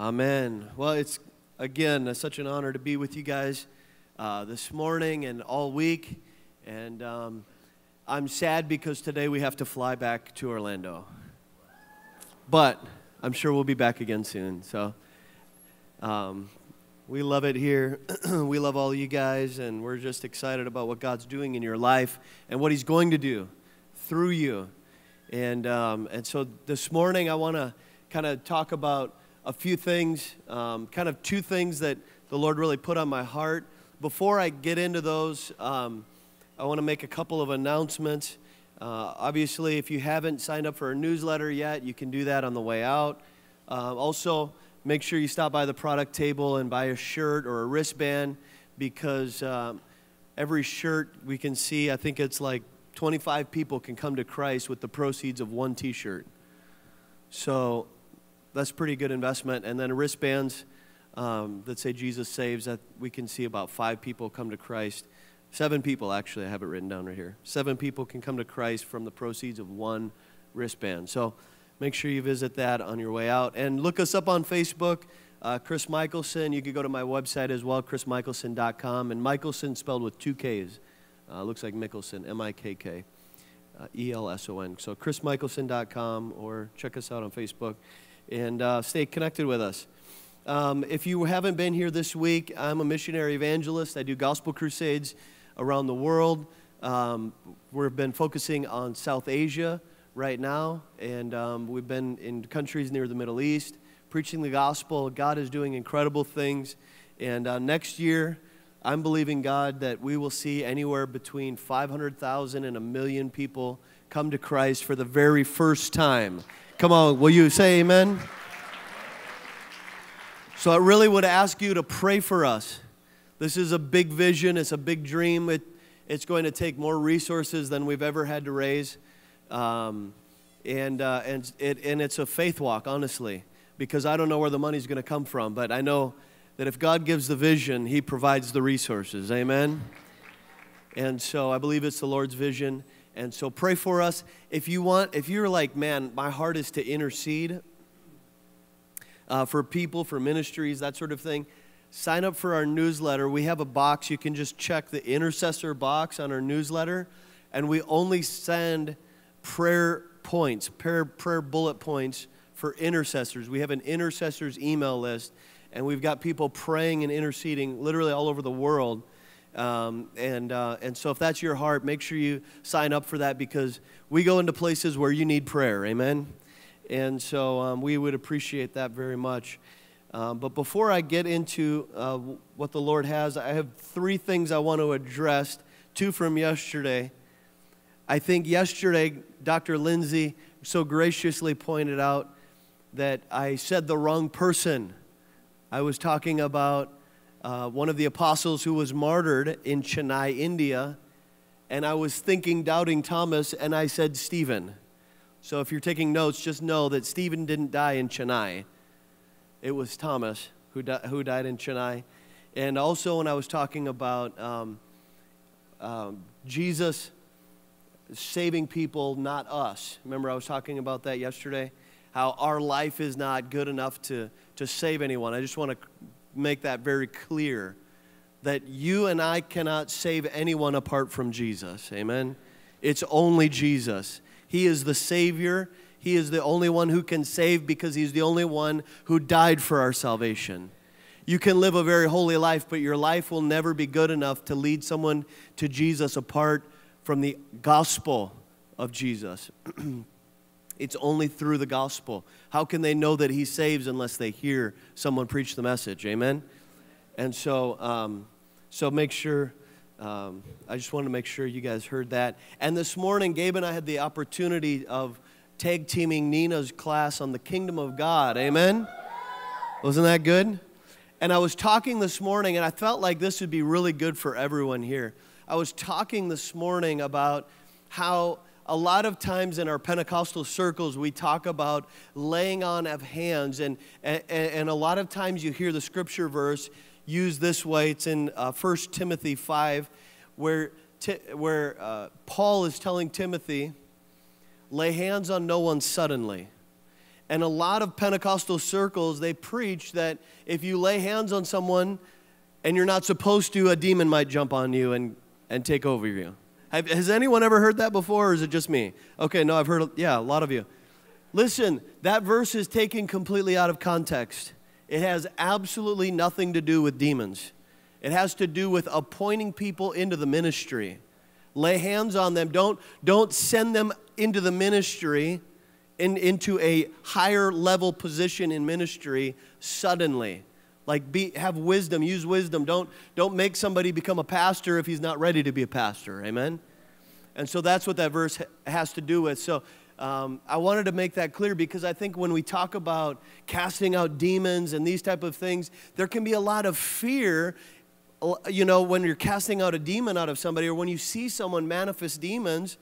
Amen. Well, it's again such an honor to be with you guys uh, this morning and all week. And um, I'm sad because today we have to fly back to Orlando. But I'm sure we'll be back again soon. So um, we love it here. we love all you guys, and we're just excited about what God's doing in your life and what He's going to do through you. And, um, and so this morning, I want to kind of talk about a few things, um, kind of two things that the Lord really put on my heart. Before I get into those, um, I want to make a couple of announcements. Uh, obviously, if you haven't signed up for a newsletter yet, you can do that on the way out. Uh, also, make sure you stop by the product table and buy a shirt or a wristband because um, every shirt we can see, I think it's like 25 people can come to Christ with the proceeds of one t shirt. So that's pretty good investment. And then wristbands um, that say Jesus saves, that we can see about five people come to Christ. Seven people, actually, I have it written down right here. Seven people can come to Christ from the proceeds of one wristband. So make sure you visit that on your way out. And look us up on Facebook, uh, Chris Mikkelson. You can go to my website as well, chrismikkelson.com. And Mikkelson spelled with two Ks. Uh, looks like Mickelson, M I K K. Uh, e L S O N. So, chrismikkelson.com or check us out on Facebook and uh, stay connected with us. Um, if you haven't been here this week, I'm a missionary evangelist. I do gospel crusades around the world. Um, we've been focusing on South Asia right now, and um, we've been in countries near the Middle East preaching the gospel. God is doing incredible things. And uh, next year, I'm believing God that we will see anywhere between 500,000 and a million people come to Christ for the very first time. Come on, will you say amen? So I really would ask you to pray for us. This is a big vision, it's a big dream. It, it's going to take more resources than we've ever had to raise. Um, and, uh, and, it, and it's a faith walk, honestly, because I don't know where the money's going to come from, but I know that if God gives the vision, He provides the resources. Amen? And so I believe it's the Lord's vision. And so pray for us. If you want, if you're like, man, my heart is to intercede uh, for people, for ministries, that sort of thing, sign up for our newsletter. We have a box. You can just check the intercessor box on our newsletter. And we only send prayer points, prayer, prayer bullet points for intercessors. We have an intercessors email list, and we've got people praying and interceding literally all over the world um, and, uh, and so, if that's your heart, make sure you sign up for that because we go into places where you need prayer. Amen? And so, um, we would appreciate that very much. Um, but before I get into uh, what the Lord has, I have three things I want to address, two from yesterday. I think yesterday, Dr. Lindsay so graciously pointed out that I said the wrong person. I was talking about uh, one of the apostles who was martyred in Chennai, India, and I was thinking doubting Thomas, and I said Stephen. So if you're taking notes, just know that Stephen didn't die in Chennai. It was Thomas who, di- who died in Chennai. And also, when I was talking about um, um, Jesus saving people, not us. Remember, I was talking about that yesterday? How our life is not good enough to, to save anyone. I just want to make that very clear that you and I cannot save anyone apart from Jesus. Amen? It's only Jesus. He is the Savior. He is the only one who can save because He's the only one who died for our salvation. You can live a very holy life, but your life will never be good enough to lead someone to Jesus apart from the gospel of Jesus. It's only through the gospel. How can they know that He saves unless they hear someone preach the message? Amen? And so, um, so make sure, um, I just wanted to make sure you guys heard that. And this morning, Gabe and I had the opportunity of tag teaming Nina's class on the kingdom of God. Amen? Wasn't that good? And I was talking this morning, and I felt like this would be really good for everyone here. I was talking this morning about how a lot of times in our Pentecostal circles, we talk about laying on of hands. And, and, and a lot of times you hear the scripture verse used this way. It's in uh, 1 Timothy 5, where, where uh, Paul is telling Timothy, lay hands on no one suddenly. And a lot of Pentecostal circles, they preach that if you lay hands on someone and you're not supposed to, a demon might jump on you and, and take over you. Have, has anyone ever heard that before, or is it just me? Okay, no, I've heard, yeah, a lot of you. Listen, that verse is taken completely out of context. It has absolutely nothing to do with demons. It has to do with appointing people into the ministry. Lay hands on them. Don't, don't send them into the ministry, in, into a higher level position in ministry suddenly. Like be, have wisdom, use wisdom. Don't, don't make somebody become a pastor if he's not ready to be a pastor. Amen? And so that's what that verse has to do with. So um, I wanted to make that clear because I think when we talk about casting out demons and these type of things, there can be a lot of fear you know, when you're casting out a demon out of somebody or when you see someone manifest demons,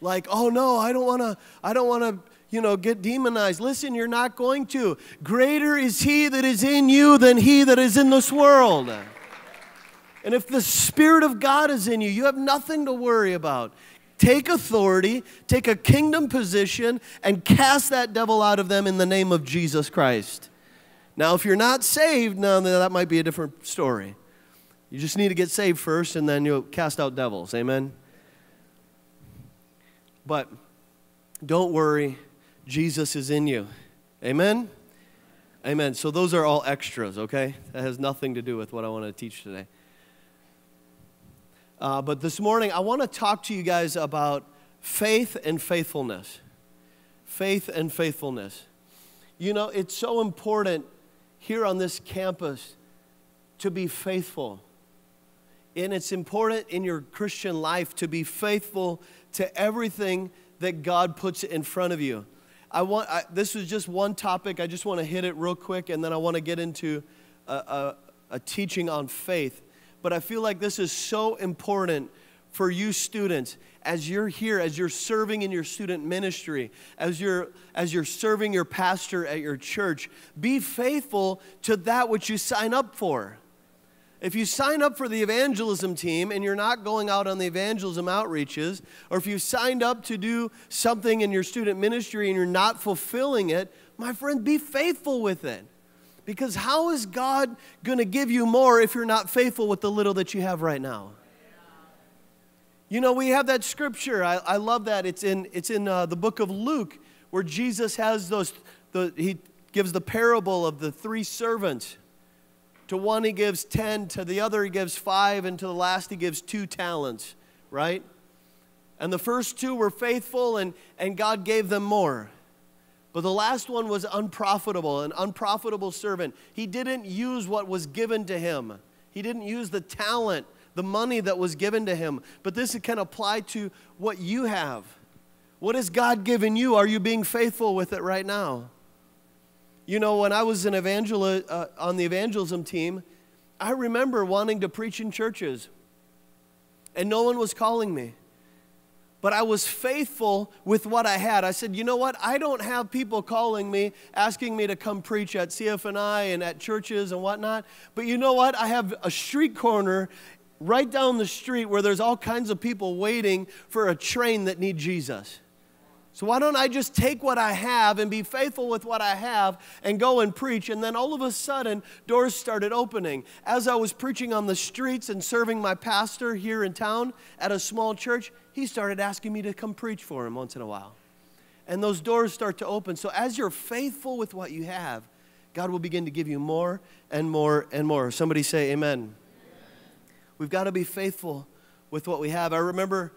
like, oh no, I don't want to, I don't want to, you know, get demonized. Listen, you're not going to. Greater is he that is in you than he that is in this world. And if the Spirit of God is in you, you have nothing to worry about. Take authority, take a kingdom position, and cast that devil out of them in the name of Jesus Christ. Now, if you're not saved, now that might be a different story. You just need to get saved first, and then you'll cast out devils. Amen? But don't worry, Jesus is in you. Amen? Amen. So those are all extras, okay? That has nothing to do with what I want to teach today. Uh, but this morning, I want to talk to you guys about faith and faithfulness. Faith and faithfulness. You know, it's so important here on this campus to be faithful and it's important in your Christian life to be faithful to everything that God puts in front of you. I want, I, this is just one topic. I just want to hit it real quick, and then I want to get into a, a, a teaching on faith. But I feel like this is so important for you students as you're here as you're serving in your student ministry as you're as you're serving your pastor at your church be faithful to that which you sign up for if you sign up for the evangelism team and you're not going out on the evangelism outreaches, or if you signed up to do something in your student ministry and you're not fulfilling it, my friend, be faithful with it. Because how is God going to give you more if you're not faithful with the little that you have right now? You know, we have that scripture. I, I love that. It's in, it's in uh, the book of Luke where Jesus has those, the, he gives the parable of the three servants to one, he gives 10. To the other, he gives five. And to the last, he gives two talents, right? And the first two were faithful, and, and God gave them more. But the last one was unprofitable, an unprofitable servant. He didn't use what was given to him, he didn't use the talent, the money that was given to him. But this can apply to what you have. What has God given you? Are you being faithful with it right now? You know, when I was an evangel- uh, on the evangelism team, I remember wanting to preach in churches, and no one was calling me. But I was faithful with what I had. I said, you know what? I don't have people calling me, asking me to come preach at CFNI and at churches and whatnot. But you know what? I have a street corner right down the street where there's all kinds of people waiting for a train that need Jesus. So why don't I just take what I have and be faithful with what I have and go and preach? And then all of a sudden, doors started opening. As I was preaching on the streets and serving my pastor here in town at a small church, he started asking me to come preach for him once in a while. And those doors start to open. So as you're faithful with what you have, God will begin to give you more and more and more. Somebody say amen. amen. We've got to be faithful with what we have. I remember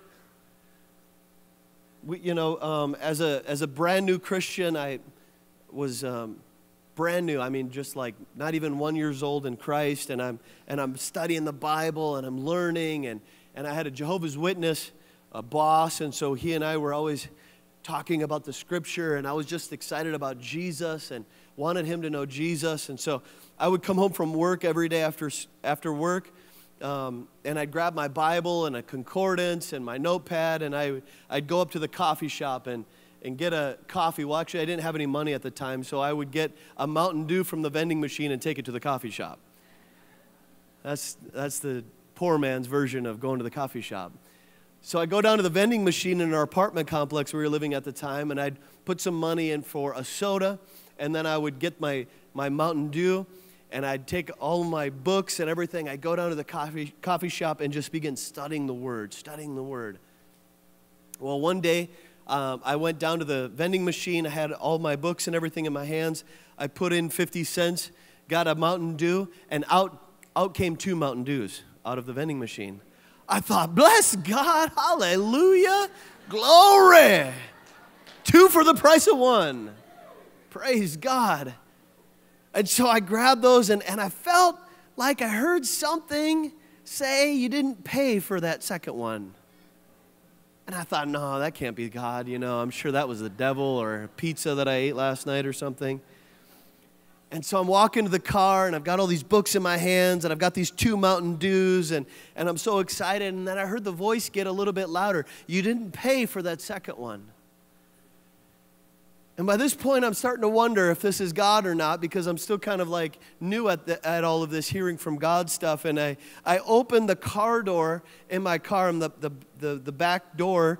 we, you know, um, as, a, as a brand new Christian, I was um, brand new. I mean, just like not even one years old in Christ, and I'm, and I'm studying the Bible and I'm learning. And, and I had a Jehovah's Witness a boss, and so he and I were always talking about the scripture, and I was just excited about Jesus and wanted him to know Jesus. And so I would come home from work every day after, after work um, and I'd grab my Bible and a concordance and my notepad, and I, I'd go up to the coffee shop and, and get a coffee. Well, actually, I didn't have any money at the time, so I would get a Mountain Dew from the vending machine and take it to the coffee shop. That's, that's the poor man's version of going to the coffee shop. So I go down to the vending machine in our apartment complex where we were living at the time, and I'd put some money in for a soda, and then I would get my, my Mountain Dew, and I'd take all my books and everything. I'd go down to the coffee, coffee shop and just begin studying the Word, studying the Word. Well, one day, um, I went down to the vending machine. I had all my books and everything in my hands. I put in 50 cents, got a Mountain Dew, and out, out came two Mountain Dews out of the vending machine. I thought, bless God, hallelujah, glory. Two for the price of one. Praise God. And so I grabbed those and, and I felt like I heard something say you didn't pay for that second one. And I thought, no, that can't be God. You know, I'm sure that was the devil or pizza that I ate last night or something. And so I'm walking to the car and I've got all these books in my hands and I've got these two Mountain Dews and, and I'm so excited. And then I heard the voice get a little bit louder. You didn't pay for that second one. And by this point, I'm starting to wonder if this is God or not because I'm still kind of like new at, the, at all of this hearing from God stuff. And I, I opened the car door in my car, the, the, the, the back door,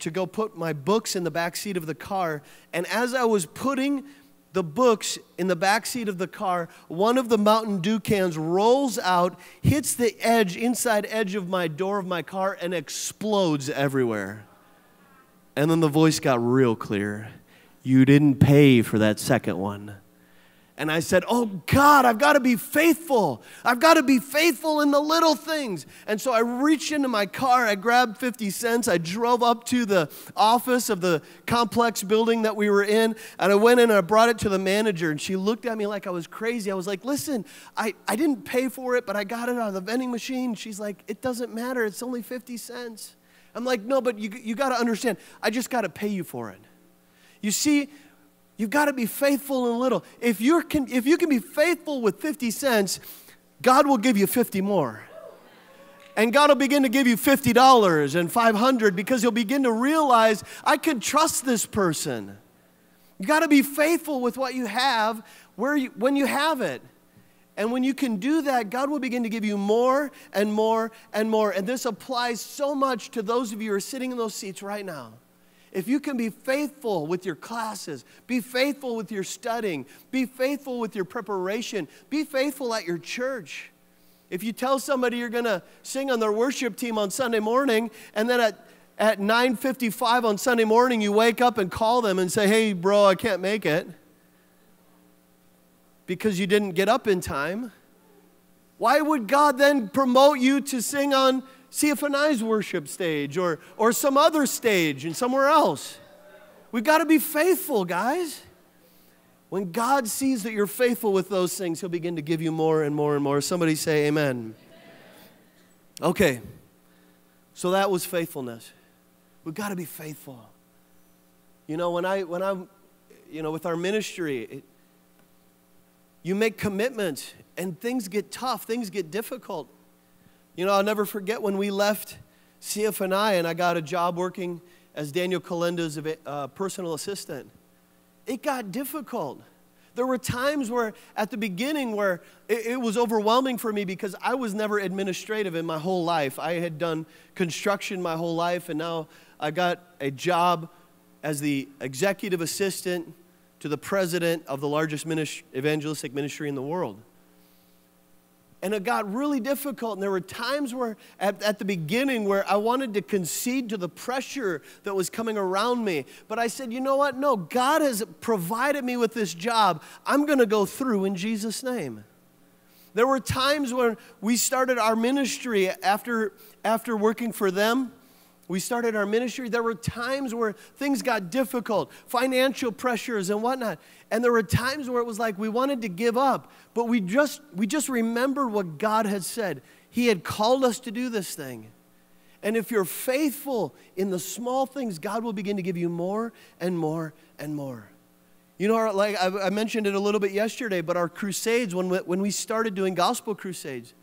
to go put my books in the back seat of the car. And as I was putting the books in the back seat of the car, one of the Mountain Dew cans rolls out, hits the edge, inside edge of my door of my car, and explodes everywhere. And then the voice got real clear. You didn't pay for that second one. And I said, Oh God, I've got to be faithful. I've got to be faithful in the little things. And so I reached into my car, I grabbed 50 cents, I drove up to the office of the complex building that we were in, and I went in and I brought it to the manager. And she looked at me like I was crazy. I was like, Listen, I, I didn't pay for it, but I got it out of the vending machine. She's like, It doesn't matter, it's only 50 cents. I'm like, No, but you, you got to understand, I just got to pay you for it. You see, you've got to be faithful in little. If, you can, if you can be faithful with 50 cents, God will give you 50 more. And God will begin to give you $50 and 500 because you'll begin to realize I can trust this person. You've got to be faithful with what you have where you, when you have it. And when you can do that, God will begin to give you more and more and more. And this applies so much to those of you who are sitting in those seats right now if you can be faithful with your classes, be faithful with your studying, be faithful with your preparation, be faithful at your church. If you tell somebody you're going to sing on their worship team on Sunday morning, and then at, at 9.55 on Sunday morning you wake up and call them and say, hey, bro, I can't make it because you didn't get up in time, why would God then promote you to sing on CFNI's worship stage or, or some other stage and somewhere else. We've got to be faithful, guys. When God sees that you're faithful with those things, He'll begin to give you more and more and more. Somebody say, Amen. Okay, so that was faithfulness. We've got to be faithful. You know, when I when I'm, you know, with our ministry, it, you make commitments and things get tough, things get difficult. You know, I'll never forget when we left CFNI and I got a job working as Daniel Kolenda's uh, personal assistant. It got difficult. There were times where, at the beginning, where it, it, was overwhelming for me because I was never administrative in my whole life. I had done construction my whole life, and now I got a job as the executive assistant to the president of the largest evangelistic ministry in the world and it got really difficult. And there were times where, at, at, the beginning, where I wanted to concede to the pressure that was coming around me. But I said, you know what? No, God has provided me with this job. I'm going to go through in Jesus' name. There were times when we started our ministry after, after working for them we started our ministry. There were times where things got difficult, financial pressures and whatnot. And there were times where it was like we wanted to give up, but we just, we just remembered what God had said. He had called us to do this thing. And if you're faithful in the small things, God will begin to give you more and more and more. You know, like I mentioned it a little bit yesterday, but our crusades, when we, when we started doing gospel crusades,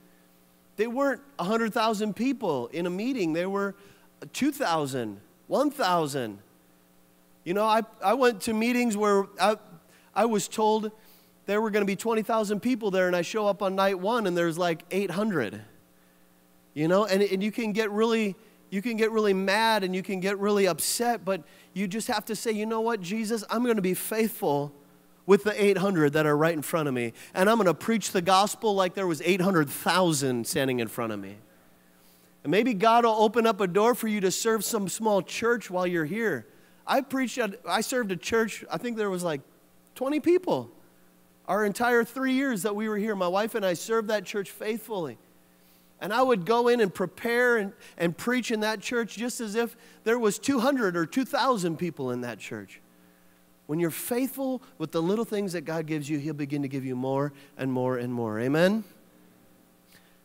they weren't 100,000 people in a meeting. They were 2,000, 1,000. You know, I, I went to meetings where I, I was told there were going to be 20,000 people there, and I show up on night one and there's like 800. You know, and, and you can get really you can get really mad and you can get really upset, but you just have to say, you know what, Jesus, I'm going to be faithful with the 800 that are right in front of me. And I'm going to preach the gospel like there was 800,000 standing in front of me. And maybe God will open up a door for you to serve some small church while you're here. I preached, I served a church, I think there was like 20 people. Our entire three years that we were here, my wife and I served that church faithfully. And I would go in and prepare and, and preach in that church just as if there was 200 or 2,000 people in that church. When you're faithful with the little things that God gives you, He'll begin to give you more and more and more. Amen?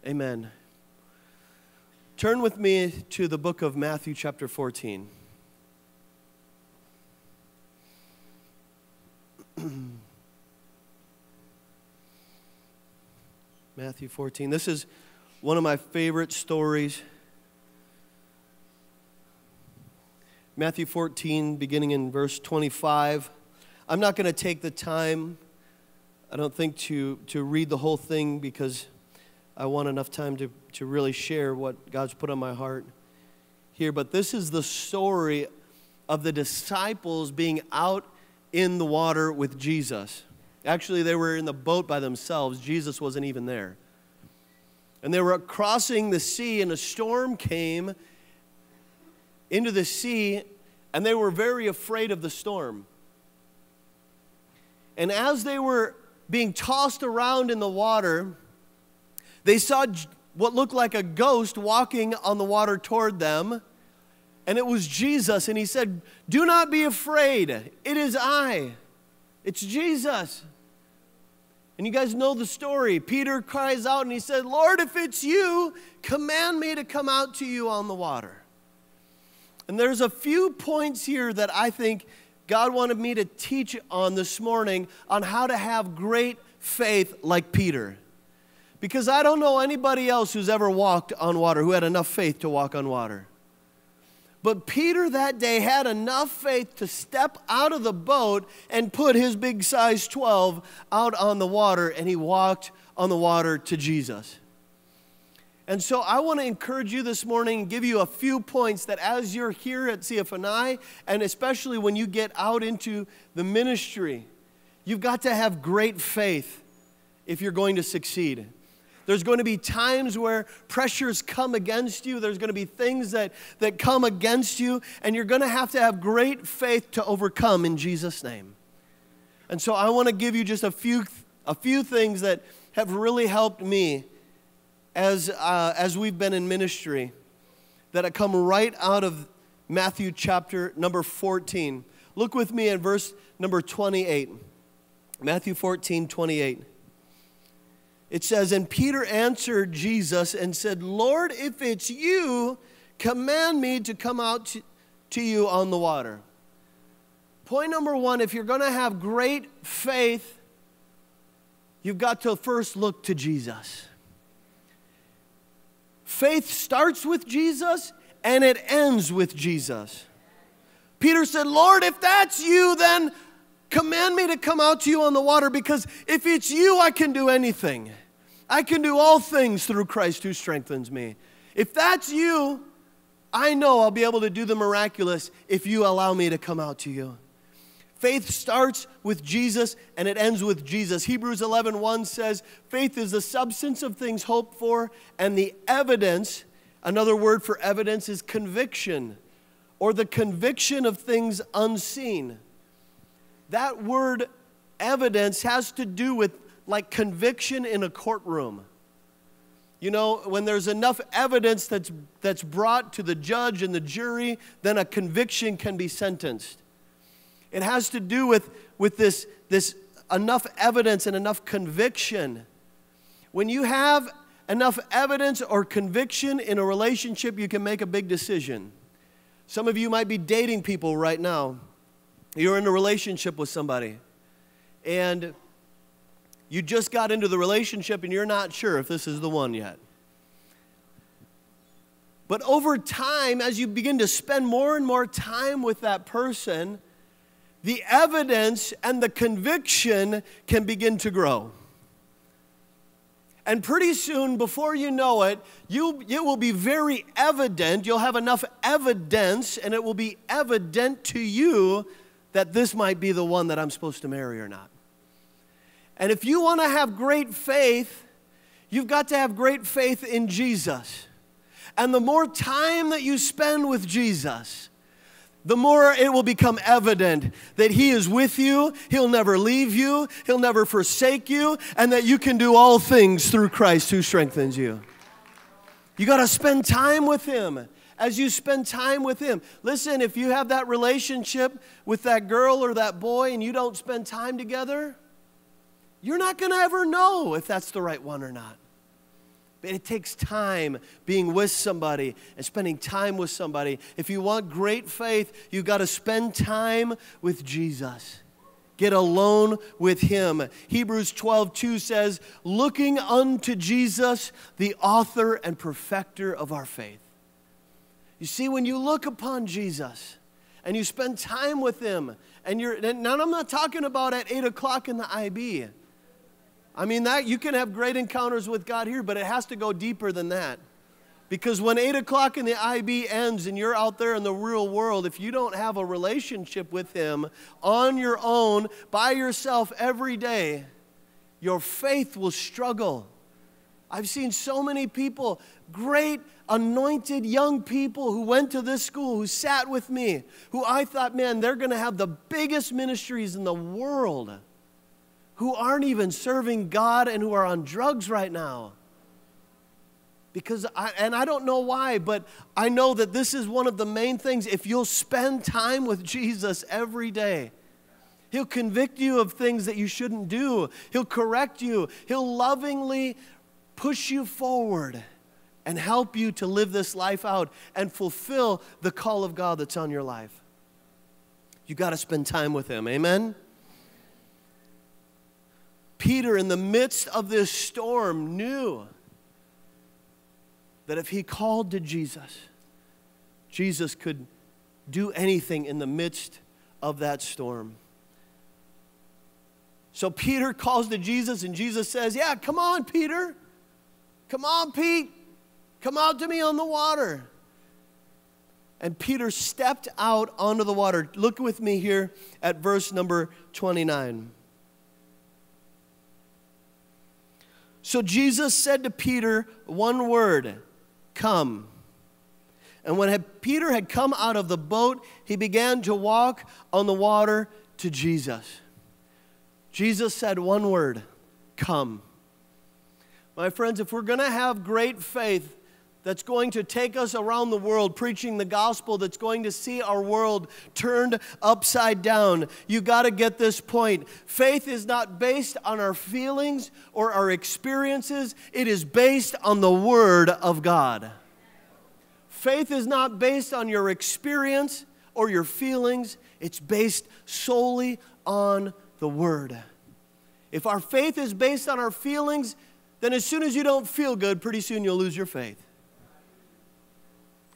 Amen. Turn with me to the book of Matthew, chapter 14. Matthew 14. This is one of my favorite stories. Matthew 14, beginning in verse 25. I'm not going to take the time, I don't think, to, to read the whole thing because I want enough time to, to really share what God's put on my heart here. But this is the story of the disciples being out in the water with Jesus. Actually, they were in the boat by themselves, Jesus wasn't even there. And they were crossing the sea, and a storm came into the sea, and they were very afraid of the storm. And as they were being tossed around in the water, they saw what looked like a ghost walking on the water toward them. And it was Jesus. And he said, Do not be afraid. It is I. It's Jesus. And you guys know the story. Peter cries out and he said, Lord, if it's you, command me to come out to you on the water. And there's a few points here that I think God wanted me to teach on this morning on how to have great faith like Peter. Because I don't know anybody else who's ever walked on water, who had enough faith to walk on water. But Peter that day had enough faith to step out of the boat and put his big size 12 out on the water, and he walked on the water to Jesus. And so I want to encourage you this morning and give you a few points that as you're here at CFNI, and especially when you get out into the ministry, you've got to have great faith if you're going to succeed. There's going to be times where pressures come against you. There's going to be things that, that come against you, and you're going to have to have great faith to overcome in Jesus' name. And so I want to give you just a few, a few things that have really helped me as, uh, as we've been in ministry that have come right out of Matthew chapter number 14. Look with me at verse number 28. Matthew 14, 28. It says, And Peter answered Jesus and said, Lord, if it's you, command me to come out to, you on the water. Point number one if you're going to have great faith, you've got to first look to Jesus. Faith starts with Jesus and it ends with Jesus. Peter said, Lord, if that's you, then command me to come out to you on the water because if it's you, I can do anything. I can do all things through Christ who strengthens me. If that's you, I know I'll be able to do the miraculous if you allow me to come out to you. Faith starts with Jesus and it ends with Jesus. Hebrews 11:1 1 says, "Faith is the substance of things hoped for and the evidence, another word for evidence is conviction or the conviction of things unseen." That word evidence has to do with like conviction in a courtroom. You know, when there's enough evidence that's, that's brought to the judge and the jury, then a conviction can be sentenced. It has to do with, with this, this enough evidence and enough conviction. When you have enough evidence or conviction in a relationship, you can make a big decision. Some of you might be dating people right now. You're in a relationship with somebody, and you just got into the relationship and you're not sure if this is the one yet. But over time, as you begin to spend more and more time with that person, the evidence and the conviction can begin to grow. And pretty soon, before you know it, you, it will be very evident. You'll have enough evidence, and it will be evident to you that this might be the one that I'm supposed to marry or not. And if you want to have great faith, you've got to have great faith in Jesus. And the more time that you spend with Jesus, the more it will become evident that He is with you, He'll never leave you, He'll never forsake you, and that you can do all things through Christ who strengthens you. You got to spend time with Him. As you spend time with Him, listen, if you have that relationship with that girl or that boy and you don't spend time together, you're not going to ever know if that's the right one or not. But it takes time being with somebody and spending time with somebody. If you want great faith, you've got to spend time with Jesus. Get alone with him. Hebrews 12, 2 says, looking unto Jesus, the author and perfecter of our faith. You see, when you look upon Jesus and you spend time with him, and you're, and now I'm not talking about at 8 o'clock in the IB. I mean, that you can have great encounters with God here, but it has to go deeper than that. Because when 8 o'clock in the IB ends and you're out there in the real world, if you don't have a relationship with Him on your own, by yourself every day, your faith will struggle. I've seen so many people, great anointed young people who went to this school, who sat with me, who I thought, man, they're going to have the biggest ministries in the world who aren't even serving God and who are on drugs right now. Because, I, and I don't know why, but I know that this is one of the main things. If you'll spend time with Jesus every day, He'll convict you of things that you shouldn't do, He'll correct you, He'll lovingly push you forward and help you to live this life out and fulfill the call of God that's on your life. You got to spend time with Him. Amen? Peter, in the midst of this storm, knew that if he called to Jesus, Jesus could do anything in the midst of that storm. So Peter calls to Jesus, and Jesus says, Yeah, come on, Peter. Come on, Pete. Come out to me on the water. And Peter stepped out onto the water. Look with me here at verse number 29. So Jesus said to Peter one word, Come. And when Peter had come out of the boat, he began to walk on the water to Jesus. Jesus said one word, Come. My friends, if we're going to have great faith, that's going to take us around the world preaching the gospel, that's going to see our world turned upside down. You got to get this point. Faith is not based on our feelings or our experiences, it is based on the Word of God. Faith is not based on your experience or your feelings, it's based solely on the Word. If our faith is based on our feelings, then as soon as you don't feel good, pretty soon you'll lose your faith.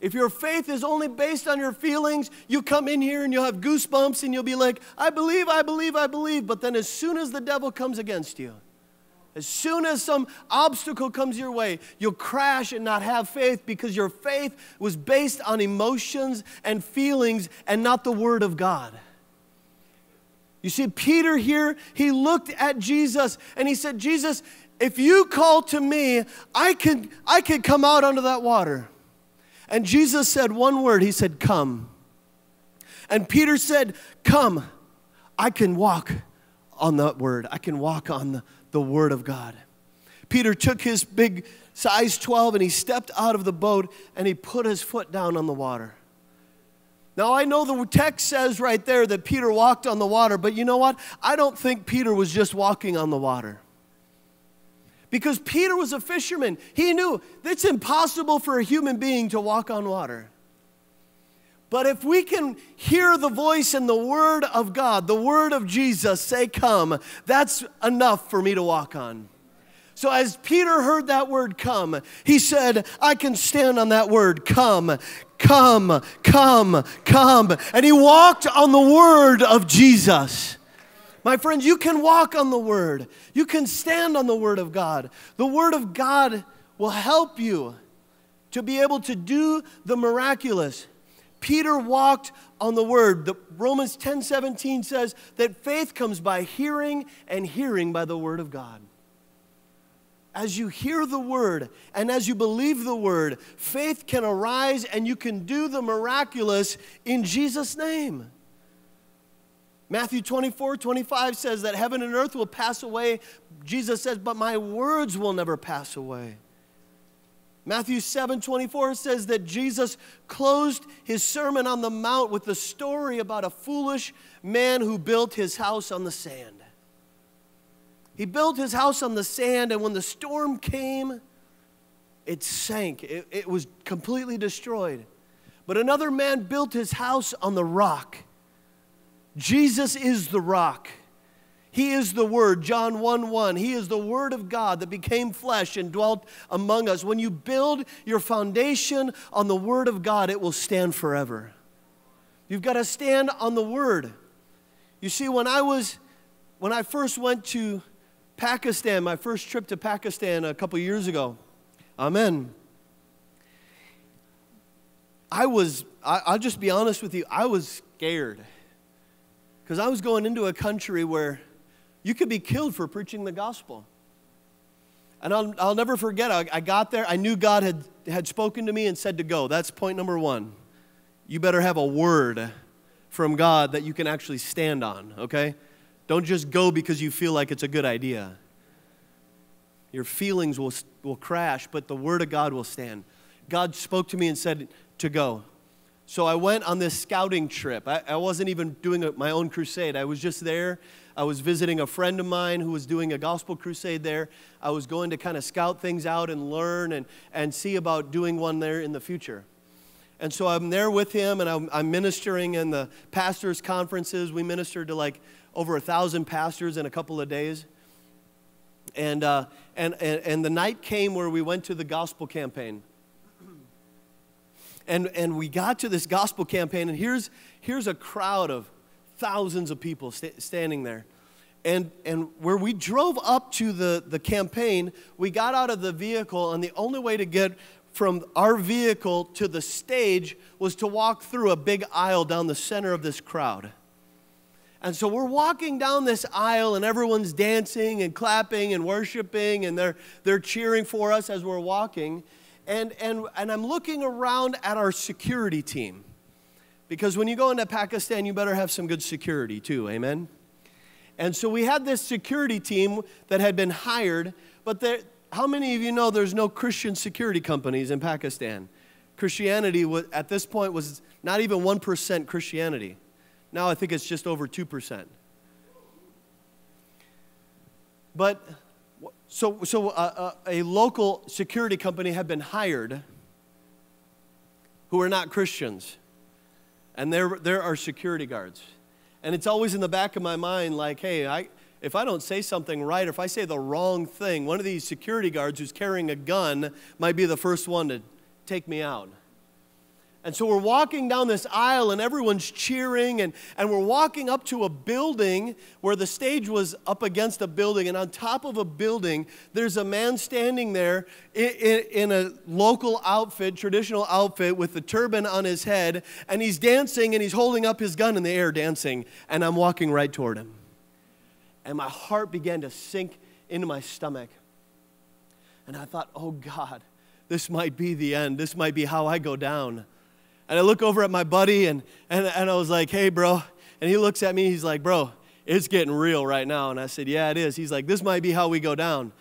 If your faith is only based on your feelings, you come in here and you'll have goosebumps and you'll be like, I believe, I believe, I believe. But then as soon as the devil comes against you, as soon as some obstacle comes your way, you'll crash and not have faith because your faith was based on emotions and feelings and not the Word of God. You see, Peter here, he looked at Jesus and he said, Jesus, if you call to me, I can, I can come out under that water. And Jesus said one word He said, Come. And Peter said, Come. I can walk on that word, I can walk on the, the word of God. Peter took his big size 12 and he stepped out of the boat and he put his foot down on the water. Now, I know the text says right there that Peter walked on the water, but you know what? I don't think Peter was just walking on the water because Peter was a fisherman. He knew it's impossible for a human being to walk on water. But if we can hear the voice and the word of God, the word of Jesus say, Come, that's enough for me to walk on. So as Peter heard that word come, he said, I can stand on that word, come, come, come, come. And he walked on the word of Jesus. My friends, you can walk on the Word. You can stand on the Word of God. The Word of God will help you to be able to do the miraculous. Peter walked on the word. The Romans 10 17 says that faith comes by hearing, and hearing by the word of God. As you hear the word and as you believe the word, faith can arise and you can do the miraculous in Jesus' name. Matthew 24, 25 says that heaven and earth will pass away. Jesus says, but my words will never pass away. Matthew 7 24 says that Jesus closed his Sermon on the Mount with the story about a foolish man who built his house on the sand. He built his house on the sand, and when the storm came, it sank. It, it was completely destroyed. But another man built his house on the rock. Jesus is the rock. He is the Word, John 1 1. He is the Word of God that became flesh and dwelt among us. When you build your foundation on the Word of God, it will stand forever. You've got to stand on the Word. You see, when I was, when I first went to Pakistan, my first trip to Pakistan a couple years ago, Amen. I was, I, I'll just be honest with you, I was scared. Because I was going into a country where you could be killed for preaching the gospel. And I'll, I'll never forget, I, I got there, I knew God had, had spoken to me and said to go. That's point number one. You better have a word from God that you can actually stand on, okay? Don't just go because you feel like it's a good idea. Your feelings will, will crash, but the word of God will stand. God spoke to me and said to go. So I went on this scouting trip. I, I wasn't even doing a, my own crusade, I was just there I was visiting a friend of mine who was doing a gospel crusade there. I was going to kind of scout things out and learn and, and see about doing one there in the future. And so I'm there with him and I'm, I'm ministering in the pastors' conferences. We ministered to like over a thousand pastors in a couple of days. And, uh, and, and, and the night came where we went to the gospel campaign. And, and we got to this gospel campaign, and here's, here's a crowd of thousands of people st- standing there. And, and where we drove up to the, the campaign, we got out of the vehicle, and the only way to get from our vehicle to the stage was to walk through a big aisle down the center of this crowd. And so we're walking down this aisle, and everyone's dancing and clapping and worshiping, and they're, they're cheering for us as we're walking. And, and, and I'm looking around at our security team. Because when you go into Pakistan, you better have some good security too, amen? And so we had this security team that had been hired, but there, how many of you know there's no Christian security companies in Pakistan? Christianity was, at this point was not even 1% Christianity. Now I think it's just over 2%. But so, so uh, uh, a local security company had been hired who are not Christians and there, there are security guards. And it's always in the back of my mind like, hey, I, if I don't say something right, or if I say the wrong thing, one of these security guards who's carrying a gun might be the first one to take me out. And so we're walking down this aisle and everyone's cheering, and, and we're walking up to a building where the stage was up against a building. And on top of a building, there's a man standing there in, in, in a local outfit, traditional outfit, with the turban on his head. And he's dancing and he's holding up his gun in the air, dancing. And I'm walking right toward him. And my heart began to sink into my stomach. And I thought, oh God, this might be the end. This might be how I go down. And I look over at my buddy and, and, and I was like, hey, bro. And he looks at me, he's like, bro, it's getting real right now. And I said, yeah, it is. He's like, this might be how we go down.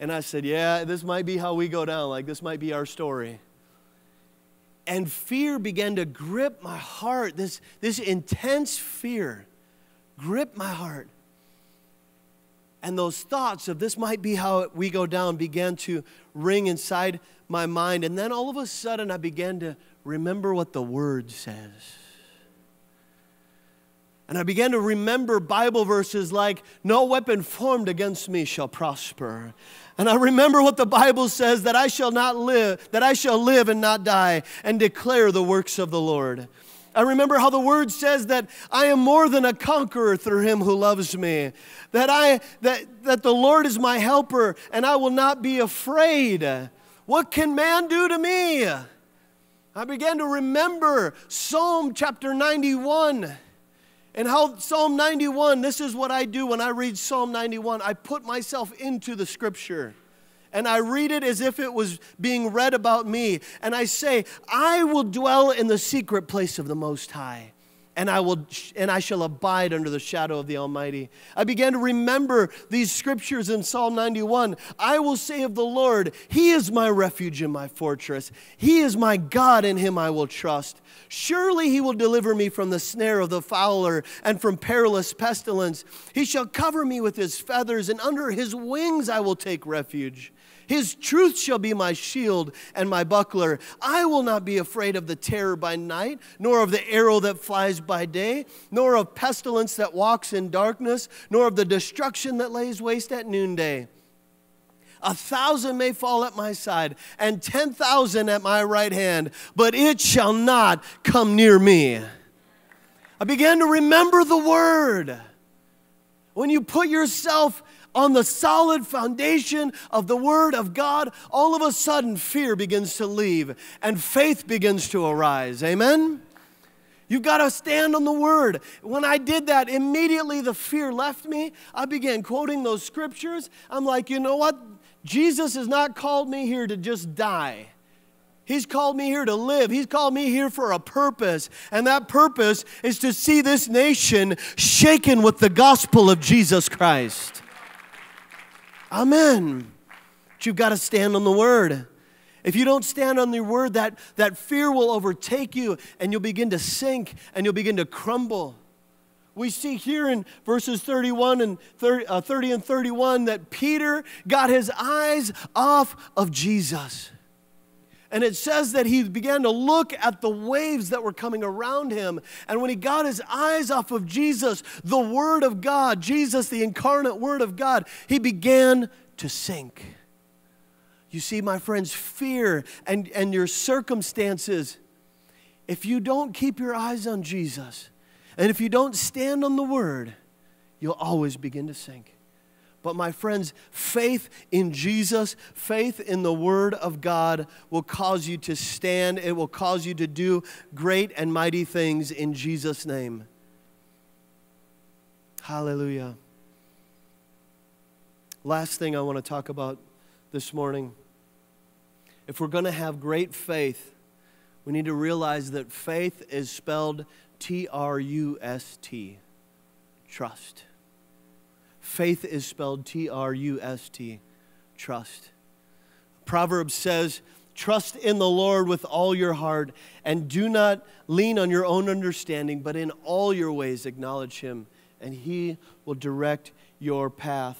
And I said, yeah, this might be how we go down. Like, this might be our story. And fear began to grip my heart. This, this intense fear gripped my heart. And those thoughts of this might be how we go down began to ring inside my mind. And then all of a sudden, I began to remember what the Word says. And I began to remember Bible verses like, No weapon formed against me shall prosper. And I remember what the Bible says that I shall not live, that I shall live and not die and declare the works of the Lord. I remember how the word says that I am more than a conqueror through him who loves me. That I that that the Lord is my helper and I will not be afraid. What can man do to me? I began to remember Psalm chapter 91 and how Psalm 91, this is what I do when I read Psalm 91. I put myself into the scripture and I read it as if it was being read about me. And I say, I will dwell in the secret place of the Most High. And I, will, and I shall abide under the shadow of the Almighty. I began to remember these scriptures in Psalm 91. I will say of the Lord, He is my refuge and my fortress. He is my God, in Him I will trust. Surely He will deliver me from the snare of the fowler and from perilous pestilence. He shall cover me with His feathers, and under His wings I will take refuge. His truth shall be my shield and my buckler. I will not be afraid of the terror by night, nor of the arrow that flies by day, nor of pestilence that walks in darkness, nor of the destruction that lays waste at noonday. A thousand may fall at my side, and ten thousand at my right hand, but it shall not come near me. I began to remember the word. When you put yourself on the solid foundation of the Word of God, all of a sudden fear begins to leave and faith begins to arise. Amen? You've got to stand on the word. When I did that, immediately the fear left me. I began quoting those scriptures. I'm like, you know what? Jesus has not called me here to just die. He's called me here to live. He's called me here for a purpose. And that purpose is to see this nation shaken with the gospel of Jesus Christ. Amen. But you've got to stand on the word. If you don't stand on the word, that, that fear will overtake you and you'll begin to sink and you'll begin to crumble. We see here in verses 31 and 30, uh, 30 and 31 that Peter got his eyes off of Jesus. And it says that he began to look at the waves that were coming around him. And when he got his eyes off of Jesus, the Word of God, Jesus, the incarnate Word of God, he began to sink. You see, my friends, fear and, and your circumstances, if you don't keep your eyes on Jesus and if you don't stand on the Word, you'll always begin to sink. But my friends, faith in Jesus, faith in the Word of God will cause you to stand. It will cause you to do great and mighty things in Jesus' name. Hallelujah. Last thing I want to talk about this morning. If we're going to have great faith, we need to realize that faith is spelled T R U S T, trust. Faith is spelled T R U S T, trust. Proverbs says, Trust in the Lord with all your heart and do not lean on your own understanding, but in all your ways acknowledge Him, and He will direct your path.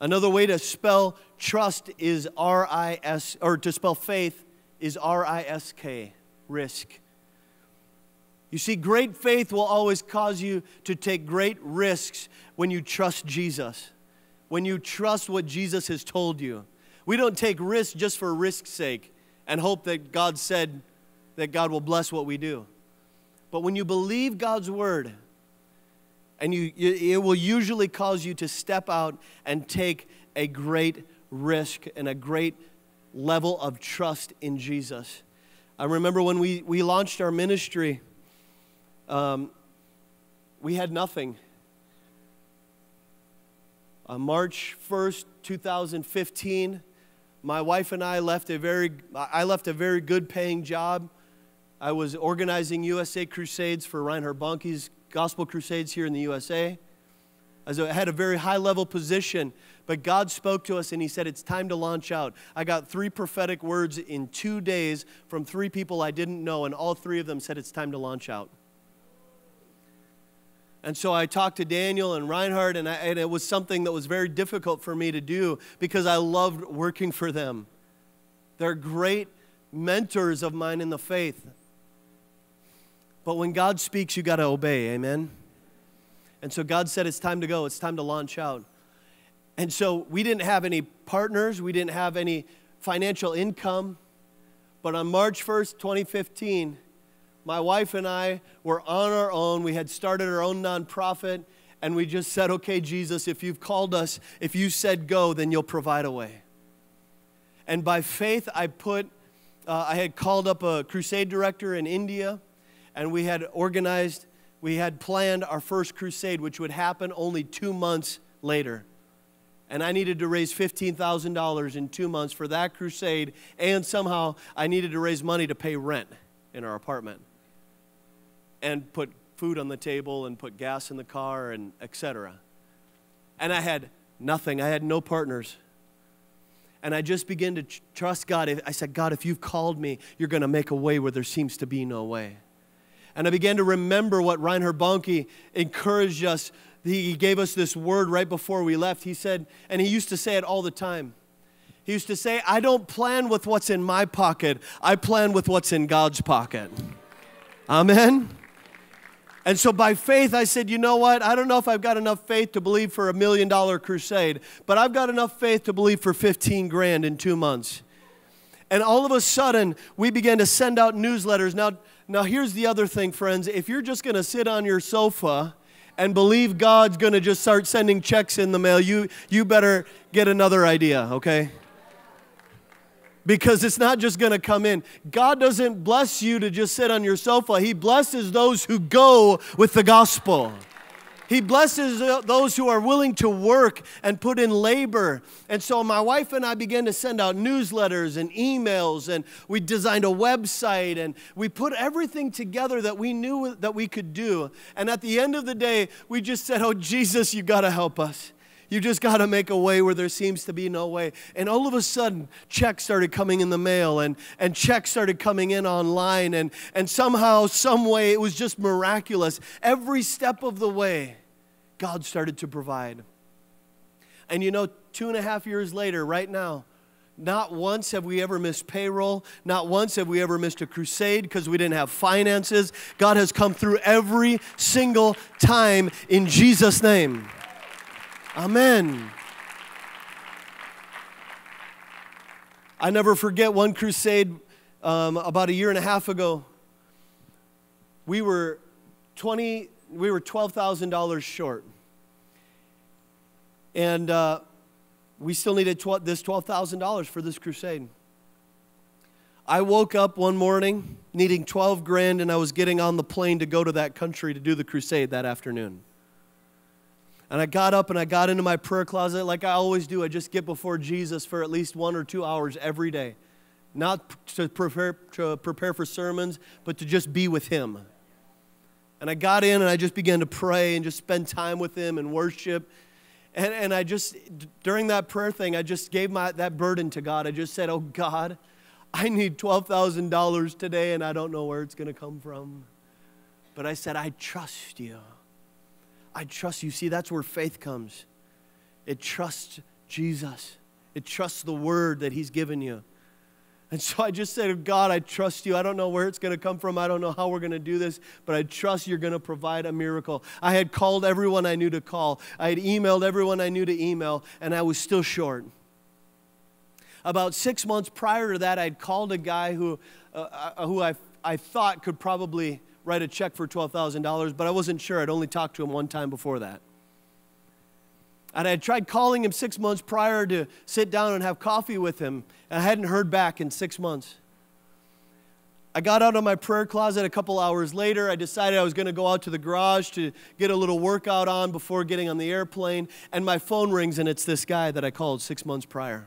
Another way to spell trust is R I S, or to spell faith is R I S K, risk. You see, great faith will always cause you to take great risks when you trust Jesus, when you trust what Jesus has told you. We don't take risks just for risk's sake and hope that God said that God will bless what we do. But when you believe God's word, and you, it will usually cause you to step out and take a great risk and a great level of trust in Jesus. I remember when we, we launched our ministry um, we had nothing. On March 1st, 2015, my wife and I left a very, I left a very good paying job. I was organizing USA Crusades for Reinhard Bonnke's Gospel Crusades here in the USA. I had a very high level position, but God spoke to us and He said, It's time to launch out. I got three prophetic words in two days from three people I didn't know, and all three of them said, It's time to launch out. And so I talked to Daniel and Reinhard, and, I, and, it was something that was very difficult for me to do because I loved working for them. They're great mentors of mine in the faith. But when God speaks, you got to obey, amen? And so God said, It's time to go, it's time to launch out. And so we didn't have any partners, we didn't have any financial income. But on March 1st, 2015, my wife and I were on our own. We had started our own nonprofit, and we just said, okay, Jesus, if you've called us, if you said go, then you'll provide a way. And by faith, I put, uh, I had called up a crusade director in India, and we had organized, we had planned our first crusade, which would happen only two months later. And I needed to raise $15,000 in two months for that crusade, and somehow I needed to raise money to pay rent in our apartment and put food on the table and put gas in the car and etc. And I had nothing. I had no partners. And I just began to tr- trust God. I said, God, if you've called me, you're going to make a way where there seems to be no way. And I began to remember what Reinhard Bonnke encouraged us. He gave us this word right before we left. He said, and he used to say it all the time. He used to say, I don't plan with what's in my pocket, I plan with what's in God's pocket. Amen. And so by faith, I said, you know what? I don't know if I've got enough faith to believe for a million dollar crusade, but I've got enough faith to believe for 15 grand in two months. And all of a sudden, we began to send out newsletters. Now, now here's the other thing, friends. If you're just going to sit on your sofa and believe God's going to just start sending checks in the mail, you, you better get another idea, okay? Because it's not just going to come in. God doesn't bless you to just sit on your sofa, He blesses those who go with the gospel. He blesses those who are willing to work and put in labor. And so my wife and I began to send out newsletters and emails, and we designed a website, and we put everything together that we knew that we could do. And at the end of the day, we just said, Oh, Jesus, you got to help us. You just got to make a way where there seems to be no way. And all of a sudden, checks started coming in the mail and, and checks started coming in online. And, and somehow, some way, it was just miraculous. Every step of the way, God started to provide. And you know, two and a half years later, right now, not once have we ever missed payroll. Not once have we ever missed a crusade because we didn't have finances. God has come through every single time in Jesus' name. Amen. I never forget one crusade um, about a year and a half ago. We were 20, we were $12,000 short. And uh, we still needed tw- this $12,000 for this crusade. I woke up one morning needing 12 grand, and I was getting on the plane to go to that country to do the crusade that afternoon. And I got up and I got into my prayer closet like I always do. I just get before Jesus for at least one or two hours every day. Not to prepare, to prepare for sermons, but to just be with Him. And I got in and I just began to pray and just spend time with Him and worship. And, and I just, during that prayer thing, I just gave my, that burden to God. I just said, Oh God, I need $12,000 today and I don't know where it's going to come from. But I said, I trust you. I trust you. See, that's where faith comes. It trusts Jesus, it trusts the word that He's given you. And so I just said, God, I trust you. I don't know where it's going to come from. I don't know how we're going to do this, but I trust you're going to provide a miracle. I had called everyone I knew to call, I had emailed everyone I knew to email, and I was still short. About six months prior to that, I'd called a guy who, uh, uh who I, I thought could probably write a check for $12,000, but I wasn't sure. I'd only talked to him one time before that. And I had tried calling him six months prior to sit down and have coffee with him, and I hadn't heard back in six months. I got out of my prayer closet a couple hours later. I decided I was going to go out to the garage to get a little workout on before getting on the airplane, and my phone rings, and it's this guy that I called six months prior.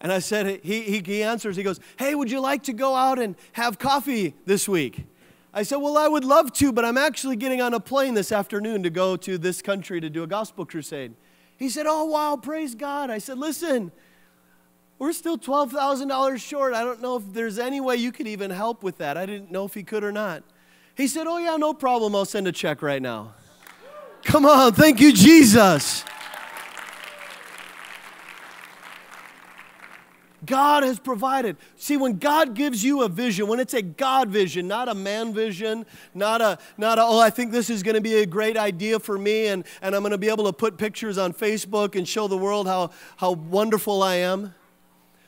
And I said, he, he, he answers, he goes, Hey, would you like to go out and have coffee this week? I said, Well, I would love to, but I'm actually getting on a plane this afternoon to go to this country to do a gospel crusade. He said, Oh, wow, praise God. I said, Listen, we're still $12,000 short. I don't know if there's any way you could even help with that. I didn't know if he could or not. He said, Oh, yeah, no problem. I'll send a check right now. Come on, thank you, Jesus. God has provided. See, when God gives you a vision, when it's a God vision, not a man vision, not a, not a oh, I think this is going to be a great idea for me and, and I'm going to be able to put pictures on Facebook and show the world how, how wonderful I am.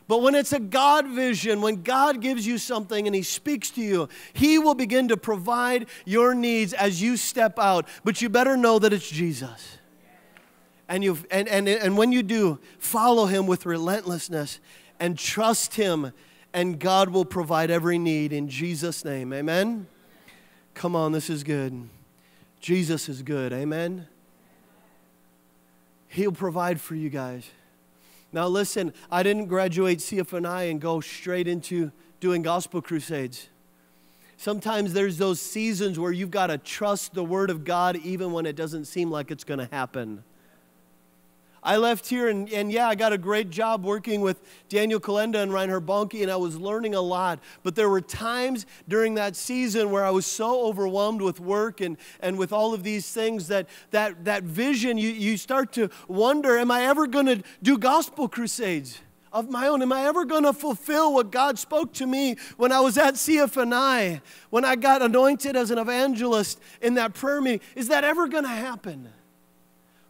But when it's a God vision, when God gives you something and He speaks to you, He will begin to provide your needs as you step out. But you better know that it's Jesus. And, you and, and, and when you do, follow Him with relentlessness and trust Him, and God will provide every need in Jesus' name. Amen? Come on, this is good. Jesus is good. Amen? He'll provide for you guys. Now, listen, I didn't graduate CFNI and go straight into doing gospel crusades. Sometimes there's those seasons where you've got to trust the Word of God even when it doesn't seem like it's going to happen. I left here and, and yeah, I got a great job working with Daniel Kolenda and Reinhard Bonnke, and I was learning a lot. But there were times during that season where I was so overwhelmed with work and, and with all of these things that that, that vision, you, you start to wonder, am I ever going to do gospel crusades? of my own? Am I ever going to fulfill what God spoke to me when I was at CFNI, when I got anointed as an evangelist in that prayer meeting? Is that ever going to happen?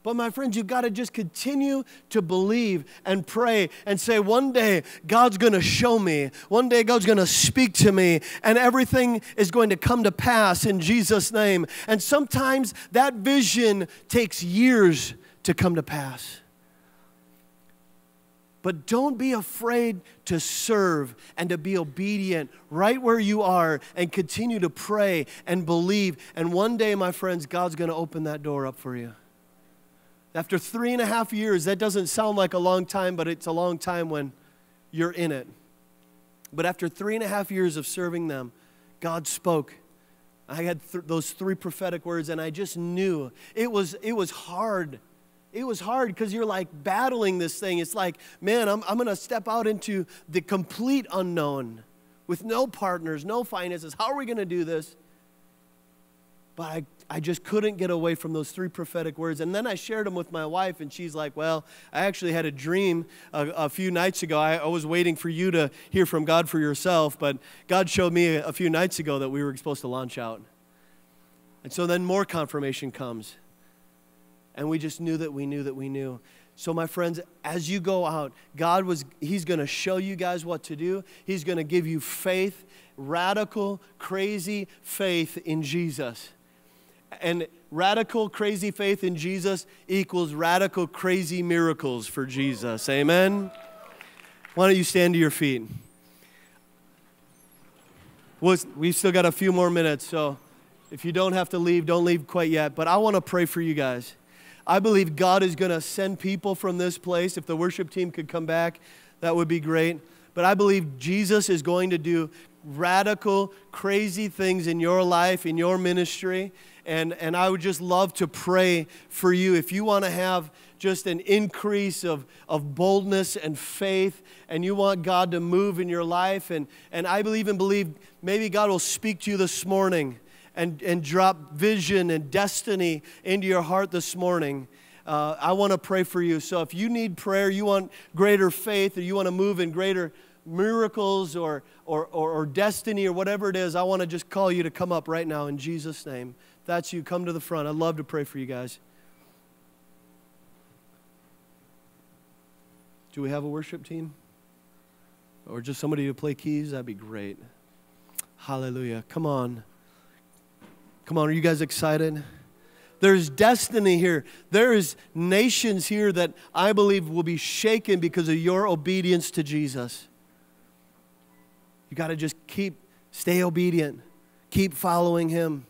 But my friends, you've got to just continue to believe and pray and say, one day God's going to show me. One day God's going to speak to me, and everything is going to come to pass in Jesus' name. And sometimes that vision takes years to come to pass. But don't be afraid to serve and to be obedient right where you are and continue to pray and believe. And one day, my friends, God's going to open that door up for you. After three and a half years, that doesn't sound like a long time, but it's a long time when you're in it. But after three and a half years of serving them, God spoke. I had th- those three prophetic words, and I just knew it was, it was hard. It was hard because you're like battling this thing. It's like, man, I'm, I'm going to step out into the complete unknown with no partners, no finances. How are we going to do this? But I I just couldn't get away from those three prophetic words. And then I shared them with my wife, and she's like, Well, I actually had a dream a, a few nights ago. I, I, was waiting for you to hear from God for yourself, but God showed me a, a few nights ago that we were supposed to launch out. And so then more confirmation comes. And we just knew that we knew that we knew. So, my friends, as you go out, God was, He's going to show you guys what to do. He's going to give you faith, radical, crazy faith in Jesus. And radical, crazy faith in Jesus equals radical, crazy miracles for Jesus. Amen? Why don't you stand to your feet? We've still got a few more minutes, so if you don't have to leave, don't leave quite yet. But I want to pray for you guys. I believe God is going to send people from this place. If the worship team could come back, that would be great. But I believe Jesus is going to do radical, crazy things in your life, in your ministry. And, and I would just love to pray for you. If you want to have just an increase of, of boldness and faith, and you want God to move in your life, and, and I believe and believe maybe God will speak to you this morning and, and drop vision and destiny into your heart this morning. Uh, I want to pray for you. So if you need prayer, you want greater faith, or you want to move in greater miracles or, or, or, or destiny or whatever it is, I want to just call you to come up right now in Jesus' name that's you, come to the front. I'd love to pray for you guys. Do we have a worship team? Or just somebody to play keys? That'd be great. Hallelujah. Come on. Come on, are you guys excited? There's destiny here. There's nations here that I believe will be shaken because of your obedience to Jesus. You got to just keep, stay obedient, keep following Him.